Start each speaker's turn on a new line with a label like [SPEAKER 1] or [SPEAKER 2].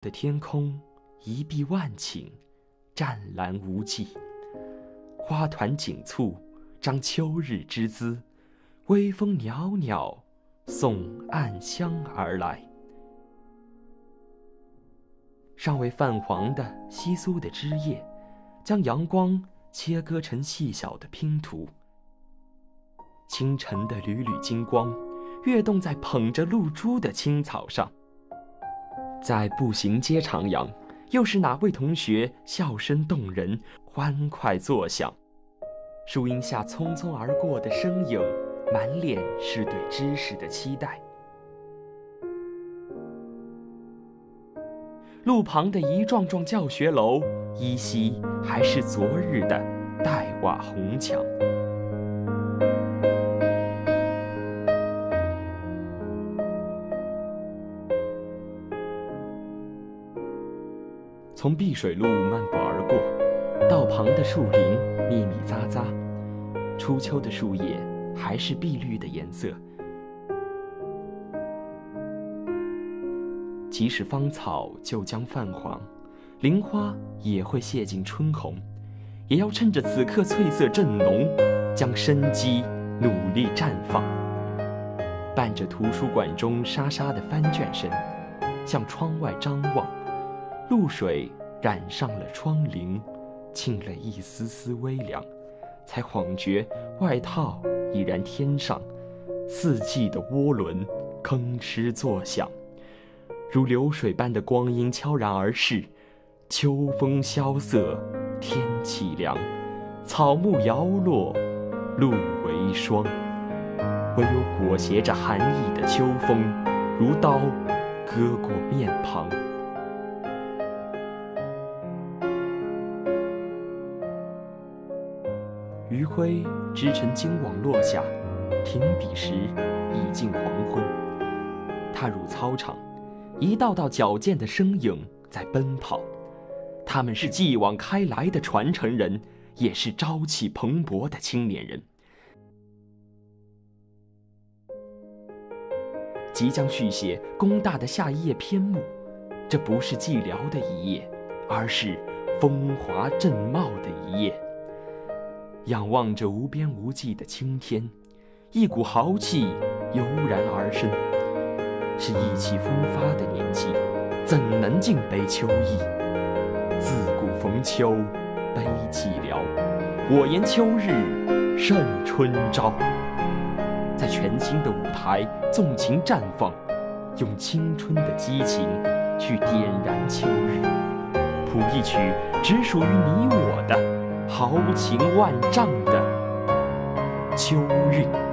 [SPEAKER 1] 的天空一碧万顷，湛蓝无际，花团锦簇，张秋日之姿，微风袅袅，送暗香而来。尚未泛黄的稀疏的枝叶，将阳光切割成细小的拼图。清晨的缕缕金光，跃动在捧着露珠的青草上。在步行街徜徉，又是哪位同学笑声动人，欢快作响？树荫下匆匆而过的身影，满脸是对知识的期待。路旁的一幢幢教学楼，依稀还是昨日的黛瓦红墙。从碧水路漫步而过，道旁的树林密密匝匝，初秋的树叶还是碧绿的颜色。即使芳草就将泛黄，林花也会谢尽春红，也要趁着此刻翠色正浓，将生机努力绽放。伴着图书馆中沙沙的翻卷声，向窗外张望。露水染上了窗棂，沁了一丝丝微凉，才恍觉外套已然添上。四季的涡轮吭哧作响，如流水般的光阴悄然而逝。秋风萧瑟，天气凉，草木摇落，露为霜。唯有裹挟着寒意的秋风，如刀割过面庞。余晖织成金网落下，停笔时已近黄昏。踏入操场，一道道矫健的身影在奔跑，他们是继往开来的传承人，也是朝气蓬勃的青年人。即将续写工大的下一页篇目，这不是寂寥的一页，而是风华正茂的一页。仰望着无边无际的青天，一股豪气油然而生。是意气风发的年纪，怎能尽悲秋意？自古逢秋悲寂寥，我言秋日胜春朝。在全新的舞台纵情绽放，用青春的激情去点燃秋日，谱一曲只属于你我的。豪情万丈的秋韵。